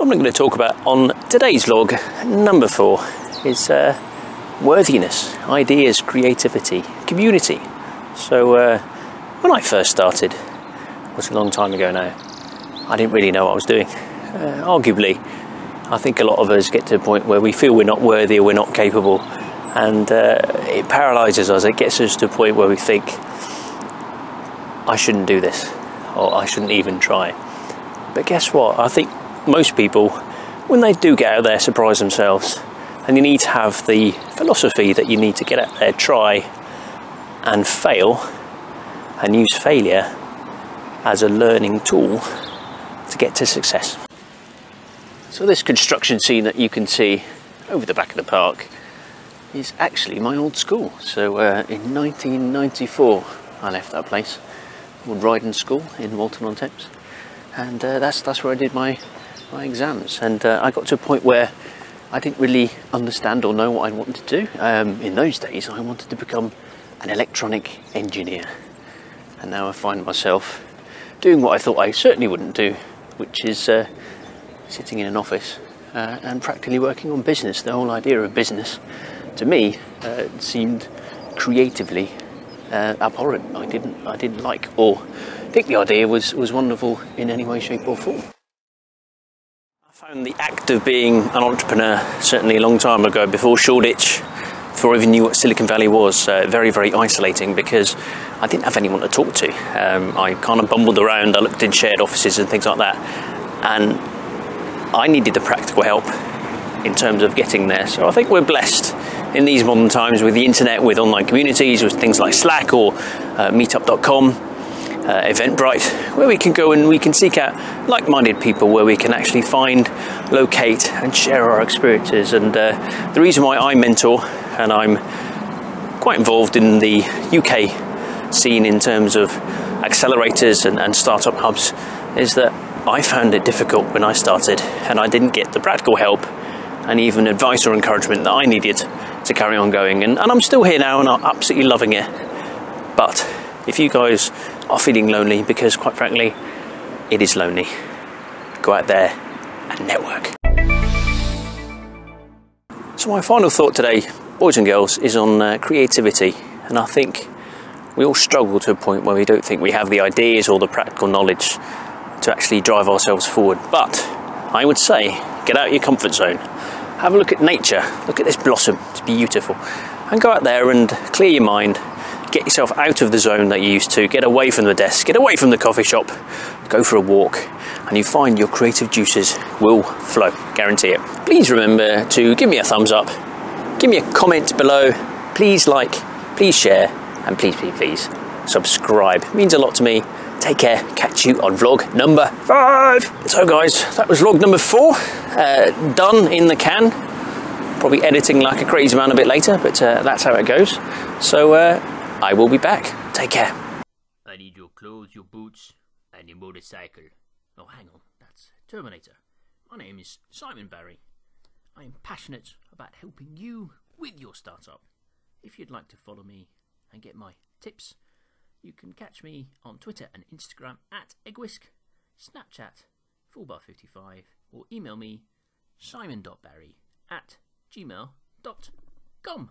So, I'm going to talk about on today's vlog, number four, is uh, worthiness, ideas, creativity, community. So, uh, when I first started, it was a long time ago now, I didn't really know what I was doing. Uh, arguably, I think a lot of us get to a point where we feel we're not worthy or we're not capable, and uh, it paralyzes us. It gets us to a point where we think, I shouldn't do this, or I shouldn't even try. But guess what? I think most people, when they do get out there, surprise themselves. And you need to have the philosophy that you need to get out there, try and fail, and use failure as a learning tool to get to success. So, this construction scene that you can see over the back of the park is actually my old school. So, uh, in 1994, I left that place called Ryden School in Walton on Thames, and uh, that's that's where I did my my exams. And uh, I got to a point where I didn't really understand or know what I wanted to do. Um, in those days, I wanted to become an electronic engineer, and now I find myself doing what I thought I certainly wouldn't do, which is uh, sitting in an office uh, and practically working on business. The whole idea of business, to me, uh, seemed creatively uh, abhorrent. I didn't, I didn't like or think the idea was, was wonderful in any way, shape, or form. Found the act of being an entrepreneur certainly a long time ago, before Shoreditch, before I even knew what Silicon Valley was, uh, very, very isolating because I didn't have anyone to talk to. Um, I kind of bumbled around, I looked in shared offices and things like that, and I needed the practical help in terms of getting there. So I think we're blessed in these modern times with the internet, with online communities, with things like Slack or uh, Meetup.com, uh, Eventbrite, where we can go and we can seek out like-minded people, where we can actually find, locate, and share our experiences. And uh, the reason why I mentor and I'm quite involved in the UK scene in terms of accelerators and, and startup hubs is that I found it difficult when I started, and I didn't get the practical help and even advice or encouragement that I needed to carry on going. And, and I'm still here now and I'm absolutely loving it. But if you guys are feeling lonely, because quite frankly, it is lonely, go out there and network. So, my final thought today, boys and girls, is on uh, creativity. And I think we all struggle to a point where we don't think we have the ideas or the practical knowledge to actually drive ourselves forward. But I would say, get out of your comfort zone have a look at nature. Look at this blossom, it's beautiful. And go out there and clear your mind. Get yourself out of the zone that you used to. Get away from the desk, get away from the coffee shop, go for a walk, and you find your creative juices will flow. Guarantee it. Please remember to give me a thumbs up, give me a comment below, please like, please share, and please, please, please subscribe. It means a lot to me. Take care. Catch you on vlog number five. So, guys, that was vlog number four. Uh, done in the can. Probably editing like a crazy man a bit later, but uh, that's how it goes. So, uh, I will be back. Take care. I need your clothes, your boots, and your motorcycle. Oh, hang on, that's Terminator. My name is Simon Barry. I am passionate about helping you with your startup. If you'd like to follow me and get my tips, you can catch me on Twitter and Instagram at Eggwhisk, Snapchat, fulbar55, or email me simon.barry at gmail.com.